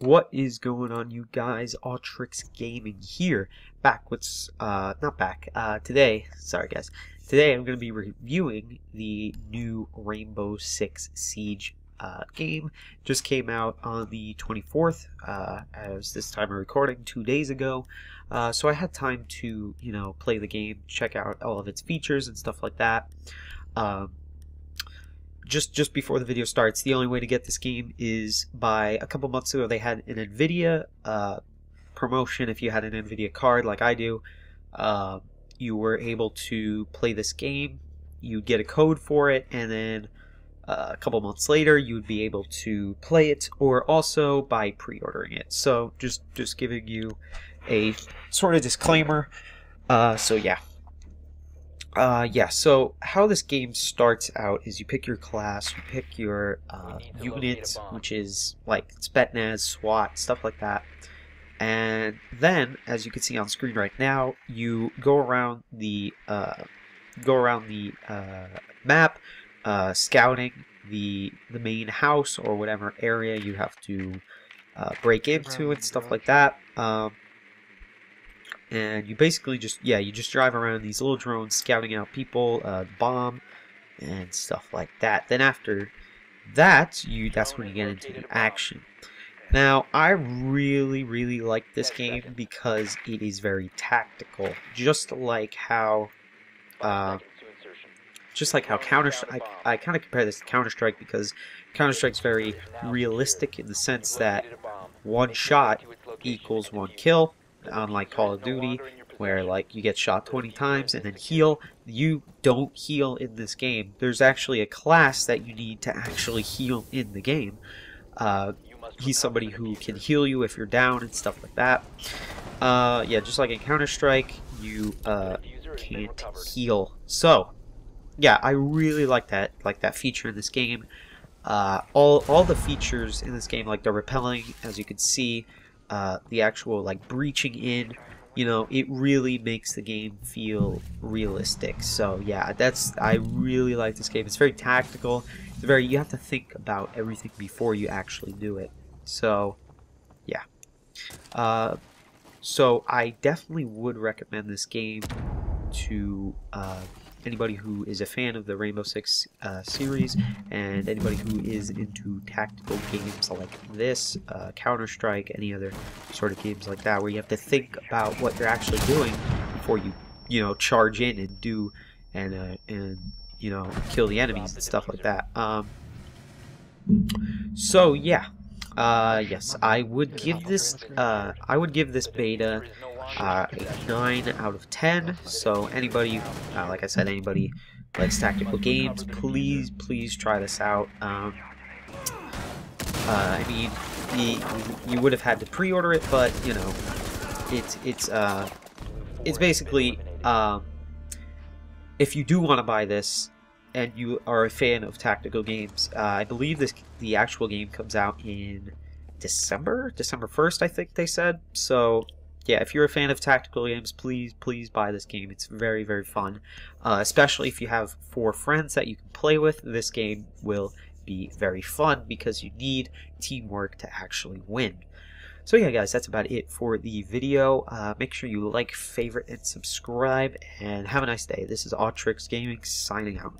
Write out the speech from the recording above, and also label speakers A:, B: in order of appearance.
A: What is going on, you guys? Autrix Gaming here, back with, uh, not back, uh, today, sorry guys, today I'm going to be reviewing the new Rainbow Six Siege, uh, game. Just came out on the 24th, uh, as this time of recording, two days ago, uh, so I had time to, you know, play the game, check out all of its features and stuff like that. Um, just just before the video starts, the only way to get this game is by a couple months ago they had an Nvidia uh, promotion. If you had an Nvidia card like I do, uh, you were able to play this game. You'd get a code for it, and then uh, a couple months later you would be able to play it, or also by pre-ordering it. So just just giving you a sort of disclaimer. Uh, so yeah, uh, yeah, so how this game starts out is you pick your class, you pick your uh, unit, which is like Spetsnaz, SWAT, stuff like that. And then, as you can see on screen right now, you go around the uh, go around the uh, map, uh, scouting the the main house or whatever area you have to uh, break into and stuff like that. Um, and you basically just yeah you just drive around these little drones scouting out people uh, bomb and stuff like that. Then after that you that's when you get into the action. Now I really really like this game because it is very tactical. Just like how uh, just like how Counter I, I kind of compare this to Counter Strike because Counter Strike's very realistic in the sense that one shot equals one kill unlike Call of Duty, where like you get shot 20 times and then heal. You don't heal in this game. There's actually a class that you need to actually heal in the game. Uh, he's somebody who can heal you if you're down and stuff like that. Uh, yeah, just like in Counter Strike, you uh, can't heal. So, yeah, I really like that like that feature in this game. Uh, all all the features in this game, like the repelling, as you can see, uh, the actual like breaching in you know it really makes the game feel realistic. So yeah that's i really like this game. It's very tactical. It's very you have to think about everything before you actually do it. So yeah. Uh, so i definitely would recommend this game to uh, anybody who is a fan of the Rainbow Six uh, series and anybody who is into tactical games like this, uh, Counter-Strike, any other sort of games like that where you have to think about what you're actually doing before you, you know, charge in and do and, uh, and you know, kill the enemies and stuff like that. Um, so, yeah. Uh, yes, I would give this, uh, I would give this beta uh, 9 out of 10. So anybody, uh, like I said, anybody likes tactical games, please, please try this out. Um, uh, I mean, the, you would have had to pre-order it, but you know, it's it's uh, it's basically um, if you do want to buy this and you are a fan of tactical games, uh, I believe this the actual game comes out in December, December 1st, I think they said. So yeah, if you're a fan of tactical games, please, please buy this game. It's very, very fun. Uh, especially if you have four friends that you can play with, this game will be very fun because you need teamwork to actually win. So yeah, guys, that's about it for the video. Uh, make sure you like, favorite, and subscribe, and have a nice day. This is Autrix Gaming signing out.